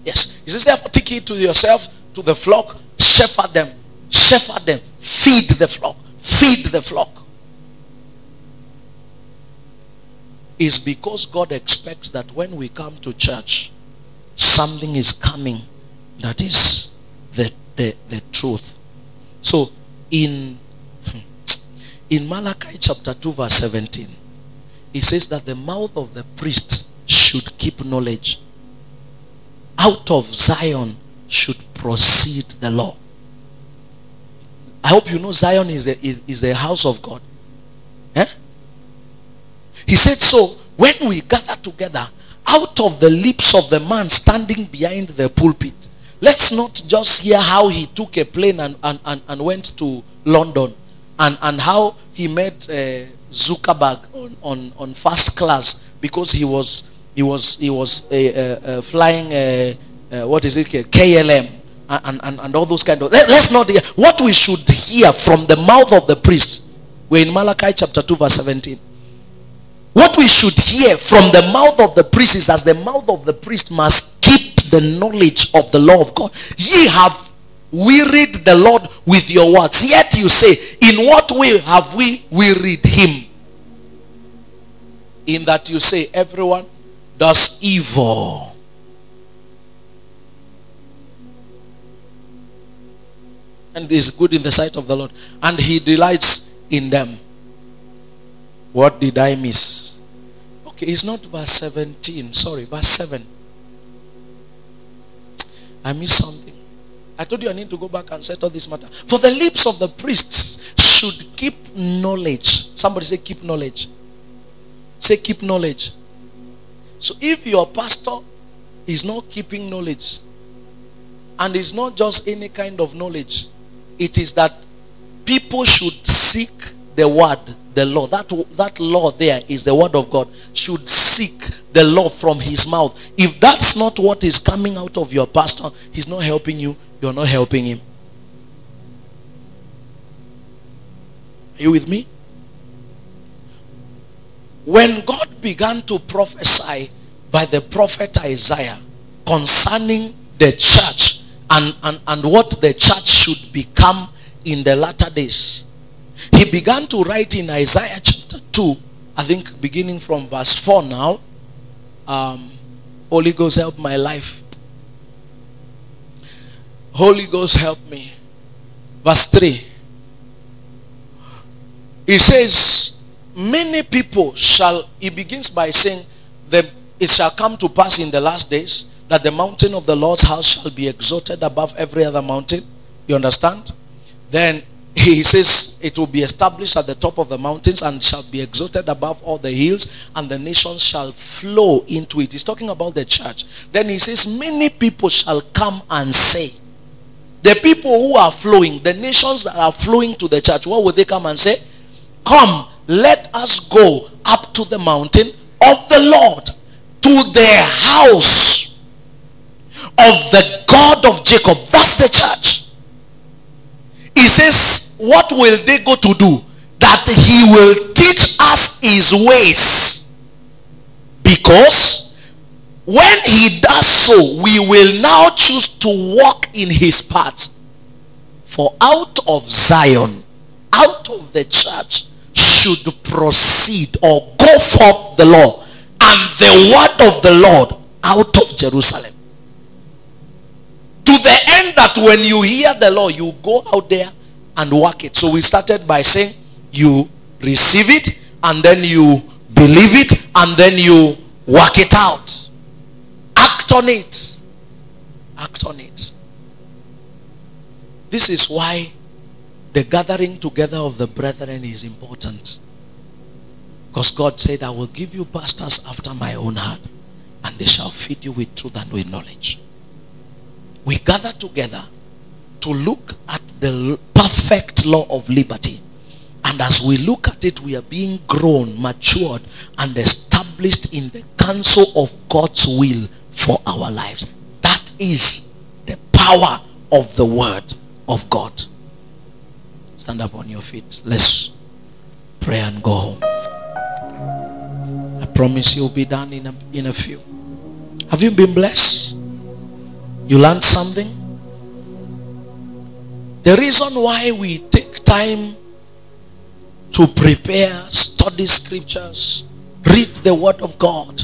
Yes. He says, therefore, take heed to yourself, to the flock, shepherd them, shepherd them, feed the flock, feed the flock. Is because God expects that when we come to church, something is coming that is the, the, the truth. So in hmm, in Malachi chapter 2 verse 17 he says that the mouth of the priest should keep knowledge out of Zion should proceed the law. I hope you know Zion is the, is the house of God. Eh? He said, So when we gather together, out of the lips of the man standing behind the pulpit, let's not just hear how he took a plane and, and, and, and went to London and, and how he met uh, Zuckerberg on, on, on first class because he was he was he was flying what is it KLM and, and, and all those kind of let, us not hear what we should hear from the mouth of the priest we're in Malachi chapter 2 verse 17 what we should hear from the mouth of the priest is as the mouth of the priest must keep the knowledge of the law of God. Ye have wearied the Lord with your words yet you say in what way have we wearied him in that you say everyone does evil. And is good in the sight of the Lord. And he delights in them. What did I miss? Okay, it's not verse 17. Sorry, verse 7. I missed something. I told you I need to go back and settle this matter. For the lips of the priests should keep knowledge. Somebody say, keep knowledge. Say, keep knowledge. So if your pastor is not keeping knowledge, and it's not just any kind of knowledge, it is that people should seek the word, the law. That, that law there is the word of God. Should seek the law from his mouth. If that's not what is coming out of your pastor, he's not helping you, you're not helping him. Are you with me? When God began to prophesy by the prophet Isaiah concerning the church and, and, and what the church should become in the latter days, he began to write in Isaiah chapter 2, I think beginning from verse 4 now. Um, Holy Ghost, help my life. Holy Ghost, help me. Verse 3. He says, Many people shall, he begins by saying, the, it shall come to pass in the last days that the mountain of the Lord's house shall be exalted above every other mountain. You understand? Then he says it will be established at the top of the mountains and shall be exalted above all the hills and the nations shall flow into it. He's talking about the church. Then he says many people shall come and say, the people who are flowing, the nations that are flowing to the church, what will they come and say? Come, let us go up to the mountain of the Lord, to the house of the God of Jacob. That's the church. He says, What will they go to do? That he will teach us his ways. Because when he does so, we will now choose to walk in his paths. For out of Zion, out of the church, should proceed or go forth the law and the word of the Lord out of Jerusalem. To the end that when you hear the law, you go out there and work it. So we started by saying you receive it and then you believe it and then you work it out. Act on it. Act on it. This is why the gathering together of the brethren is important. Because God said, I will give you pastors after my own heart, and they shall feed you with truth and with knowledge. We gather together to look at the perfect law of liberty. And as we look at it, we are being grown, matured, and established in the counsel of God's will for our lives. That is the power of the word of God. Stand up on your feet. Let's pray and go home. I promise you'll be done in a, in a few. Have you been blessed? You learned something? The reason why we take time to prepare, study scriptures, read the word of God,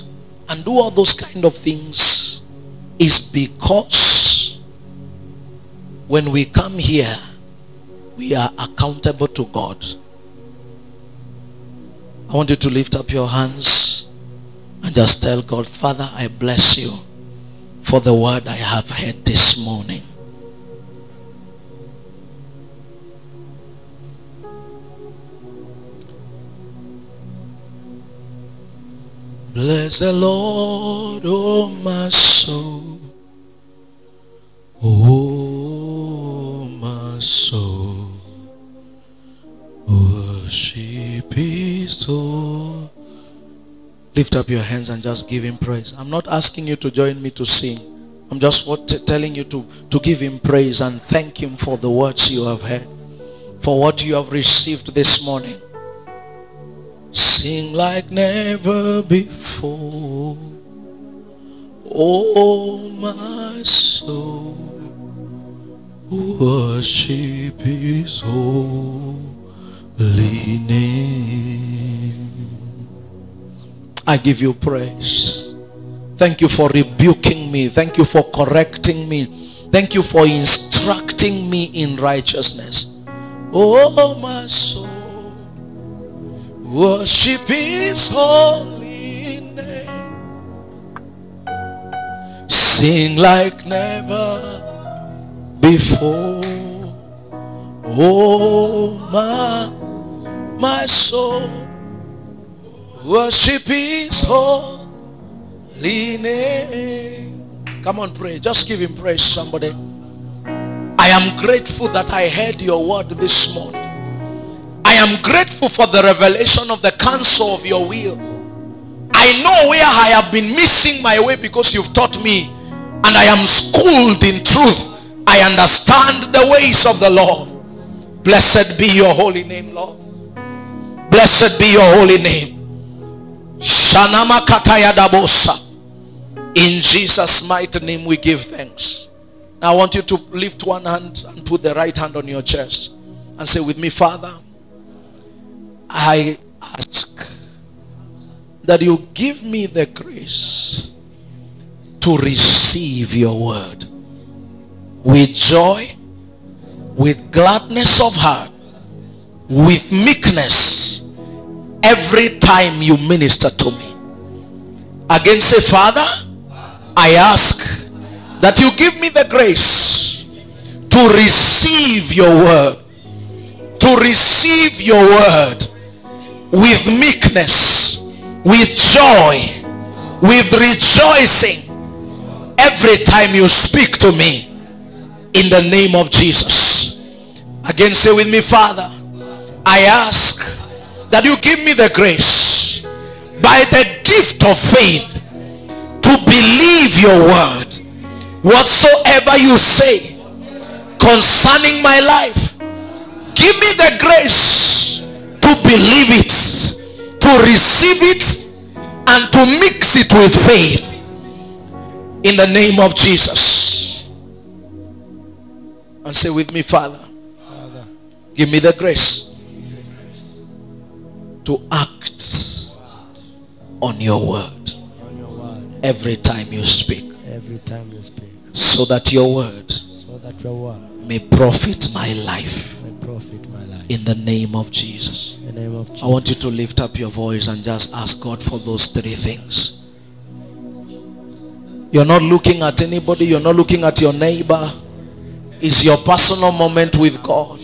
and do all those kind of things is because when we come here, we are accountable to God. I want you to lift up your hands and just tell God, Father, I bless you for the word I have heard this morning. Bless the Lord, oh my soul. Oh my soul. Worship his soul. Lift up your hands and just give him praise. I'm not asking you to join me to sing. I'm just what, telling you to, to give him praise and thank him for the words you have heard, for what you have received this morning. Sing like never before. Oh, my soul, worship his holy name. I give you praise. Thank you for rebuking me. Thank you for correcting me. Thank you for instructing me in righteousness. Oh, my soul, worship His holy name. Sing like never before. Oh, my, my soul Worship his holy name. Come on, pray. Just give him praise, somebody. I am grateful that I heard your word this morning. Am grateful for the revelation of the counsel of your will. I know where I have been missing my way because you've taught me, and I am schooled in truth. I understand the ways of the Lord. Blessed be your holy name, Lord. Blessed be your holy name. Shanama Katayadabosa. In Jesus' mighty name we give thanks. Now I want you to lift one hand and put the right hand on your chest and say with me, Father, I ask that you give me the grace to receive your word with joy, with gladness of heart, with meekness every time you minister to me. Again, say, Father, I ask that you give me the grace to receive your word, to receive your word with meekness, with joy, with rejoicing every time you speak to me in the name of Jesus. Again, say with me, Father, I ask that you give me the grace by the gift of faith to believe your word. Whatsoever you say concerning my life, give me the grace to believe it, to receive it, and to mix it with faith. In the name of Jesus. And say with me, Father, Father. give me the grace to act on your word every time you speak every time you speak so that your word so that your word may profit my life. May profit my life. In the name of Jesus. In the name of Jesus I want you to lift up your voice and just ask God for those three things. You're not looking at anybody. You're not looking at your neighbor. It's your personal moment with God.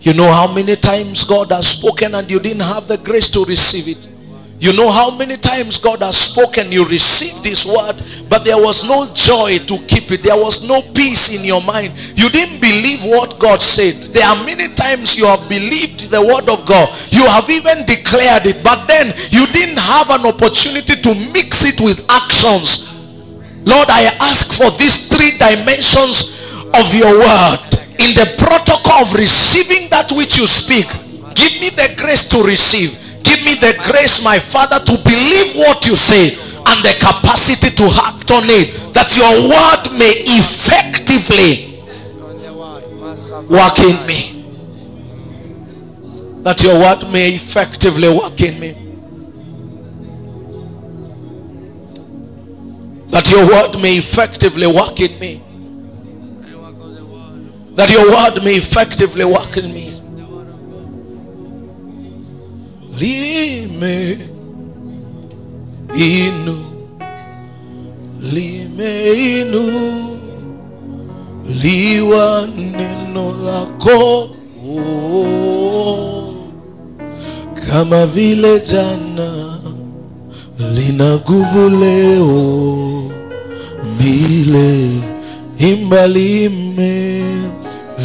You know how many times God has spoken and you didn't have the grace to receive it. You know how many times God has spoken, you received His word, but there was no joy to keep it. There was no peace in your mind. You didn't believe what God said. There are many times you have believed the word of God. You have even declared it, but then you didn't have an opportunity to mix it with actions. Lord, I ask for these three dimensions of your word in the protocol of receiving that which you speak give me the grace to receive Give me the grace, my Father, to believe what you say and the capacity to act on it, that your word may effectively work in me. That your word may effectively work in me. That your word may effectively work in me. That your word may effectively work in me. Lime. Inu. Lime inu. Liwa neno lako. Kama vile jana lina nguvu leo. Mile imba lime.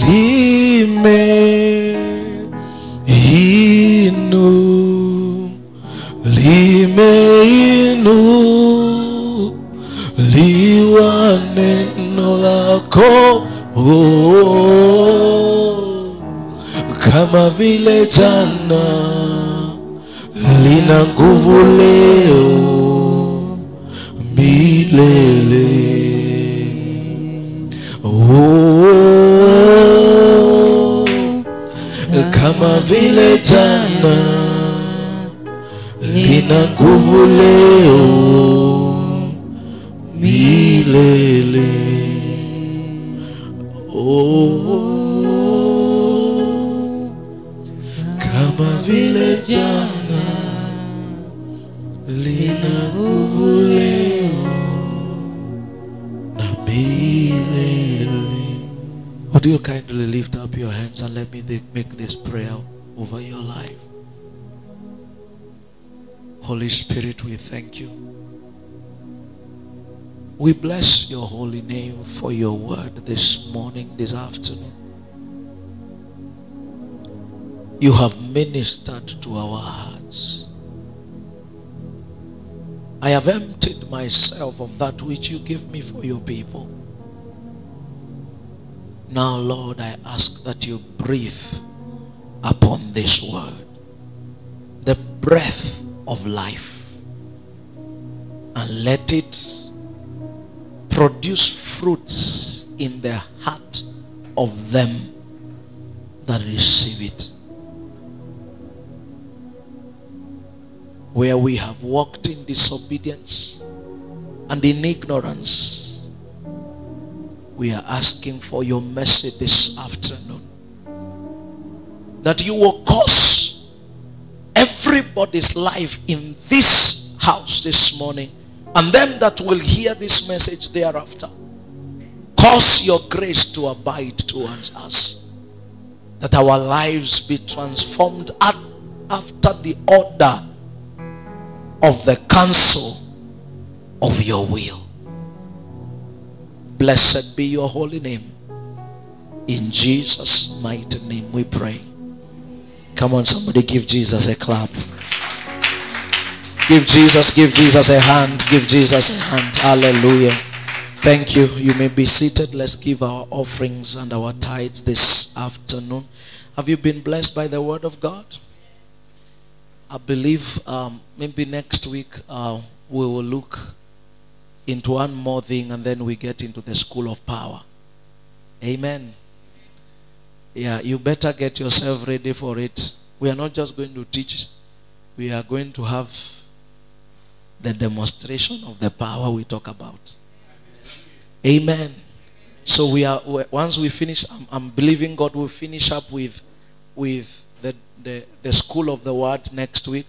Lime You have ministered to our hearts. I have emptied myself of that which you give me for your people. Now, Lord, I ask that you breathe upon this word the breath of life and let it produce fruits in the heart of them that receive it. Where we have walked in disobedience and in ignorance, we are asking for your mercy this afternoon. That you will cause everybody's life in this house this morning and them that will hear this message thereafter cause your grace to abide towards us that our lives be transformed at, after the order of the counsel of your will blessed be your holy name in jesus mighty name we pray Come on, somebody give Jesus a clap. Give Jesus, give Jesus a hand. Give Jesus a hand. Hallelujah. Thank you. You may be seated. Let's give our offerings and our tithes this afternoon. Have you been blessed by the word of God? I believe um, maybe next week uh, we will look into one more thing and then we get into the school of power. Amen. Yeah, you better get yourself ready for it. We are not just going to teach, we are going to have the demonstration of the power we talk about. Amen. So we are once we finish, I'm, I'm believing God will finish up with with the, the the school of the word next week.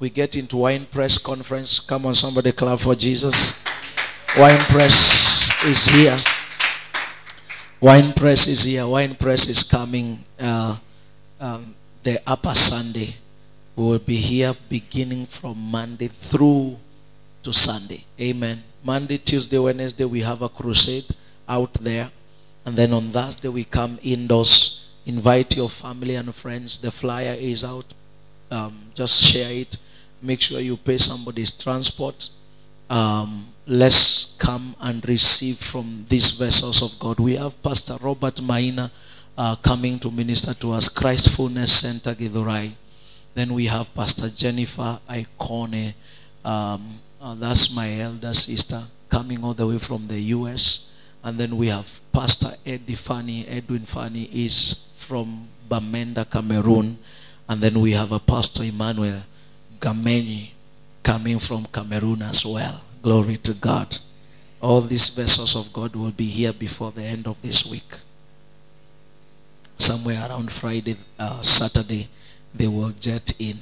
We get into wine press conference. Come on, somebody clap for Jesus. Wine press is here. Wine press is here. Wine press is coming. Uh, um, the upper Sunday. We will be here beginning from Monday through to Sunday. Amen. Monday, Tuesday, Wednesday, we have a crusade out there. And then on Thursday, we come indoors. Invite your family and friends. The flyer is out. Um, just share it. Make sure you pay somebody's transport. Um, let's come and receive from these vessels of God. We have Pastor Robert Maina uh, coming to minister to us, Christ Fullness Center, Githurai. Then we have Pastor Jennifer Icone. Um, uh, that's my elder sister coming all the way from the US. And then we have Pastor Eddie Fanny. Edwin Fanny is from Bamenda, Cameroon. And then we have a Pastor Emmanuel Gamenyi coming from Cameroon as well. Glory to God. All these vessels of God will be here before the end of this week. Somewhere around Friday, uh, Saturday, they will jet in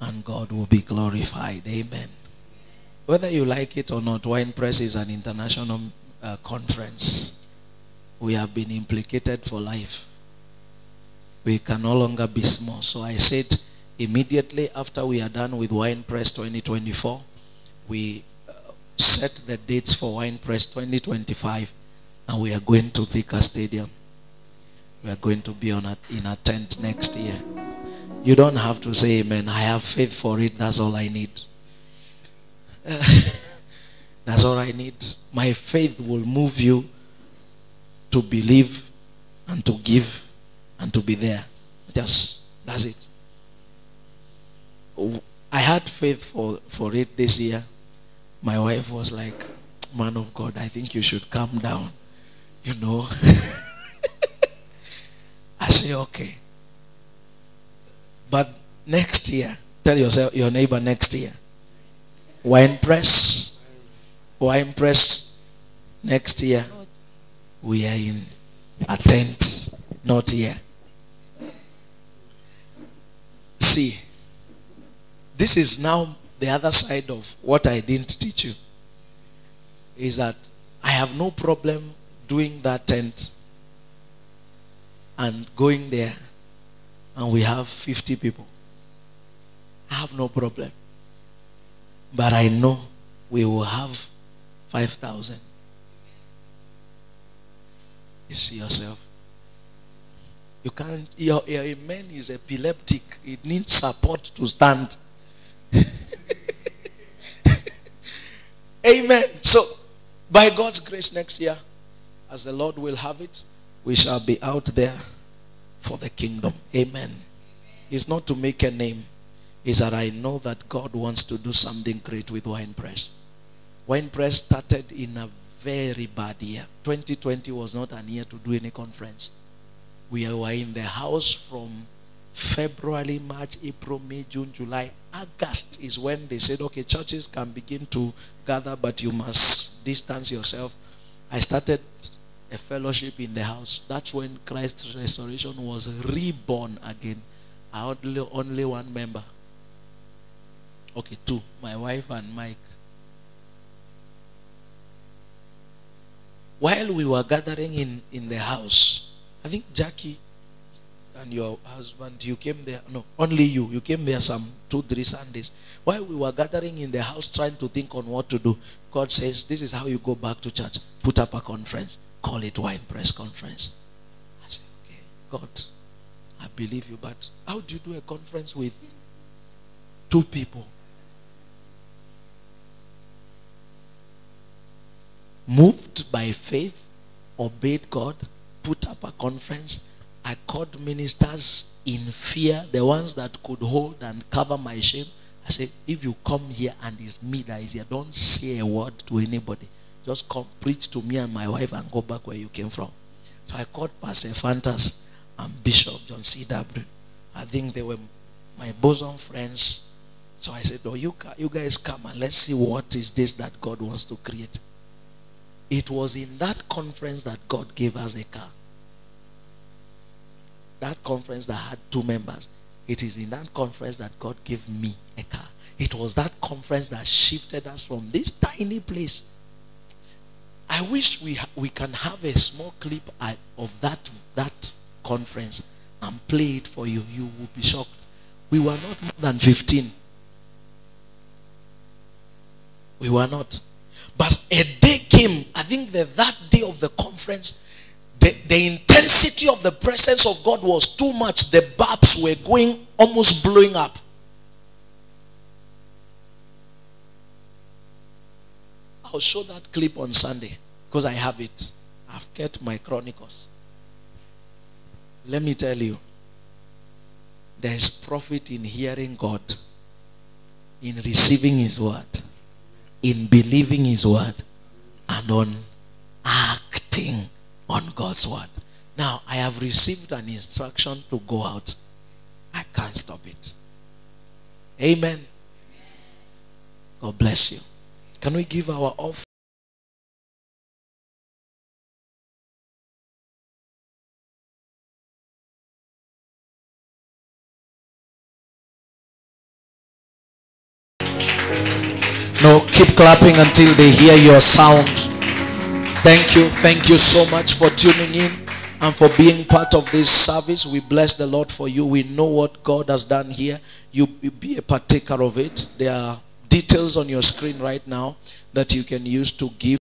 and God will be glorified. Amen. Whether you like it or not, Wine Press is an international uh, conference. We have been implicated for life. We can no longer be small. So I said, immediately after we are done with Wine Press 2024, we uh, set the dates for Wine Press 2025 and we are going to Thika Stadium. We are going to be on a, in a tent next year. You don't have to say amen. I have faith for it. That's all I need. That's all I need. My faith will move you to believe and to give and to be there. Just that's it. I had faith for, for it this year. My wife was like, Man of God, I think you should calm down. You know. I say, okay. But next year, tell yourself your neighbor next year. Wine press. Wine press next year. We are in a tent, not here. See, this is now the other side of what I didn't teach you. Is that I have no problem doing that tent and going there and we have 50 people. I have no problem. But I know we will have 5,000. You see yourself. You can't, your, your amen is epileptic. It needs support to stand. amen. So, by God's grace, next year, as the Lord will have it, we shall be out there for the kingdom. Amen. It's not to make a name, it's that I know that God wants to do something great with Wine Press. Wine Press started in a very bad year. 2020 was not an year to do any conference. We were in the house from February, March, April, May, June, July. August is when they said, okay, churches can begin to gather, but you must distance yourself. I started a fellowship in the house. That's when Christ's restoration was reborn again. I only only one member. Okay, two. My wife and Mike. While we were gathering in, in the house, I think Jackie and your husband, you came there. No, only you. You came there some two, three Sundays. While we were gathering in the house trying to think on what to do, God says, This is how you go back to church. Put up a conference. Call it Wine Press Conference. I said, Okay, God, I believe you, but how do you do a conference with two people? Moved by faith, obeyed God, put up a conference. I called ministers in fear, the ones that could hold and cover my shame. I said, if you come here and it's me that is here, don't say a word to anybody. Just come preach to me and my wife and go back where you came from. So I called Pastor Fantas and Bishop John C.W. I think they were my bosom friends. So I said, Oh, you, you guys come and let's see what is this that God wants to create. It was in that conference that God gave us a car. That conference that had two members. It is in that conference that God gave me a car. It was that conference that shifted us from this tiny place I wish we, we can have a small clip of that, that conference and play it for you. You will be shocked. We were not more than 15. We were not. But a day came, I think that that day of the conference, the, the intensity of the presence of God was too much. The bulbs were going, almost blowing up. I'll show that clip on Sunday because I have it. I've kept my chronicles. Let me tell you. there is profit in hearing God, in receiving His word, in believing His word, and on acting on God's word. Now, I have received an instruction to go out. I can't stop it. Amen. God bless you. Can we give our offering? No, keep clapping until they hear your sound. Thank you. Thank you so much for tuning in and for being part of this service. We bless the Lord for you. We know what God has done here. You be a partaker of it. There are details on your screen right now that you can use to give.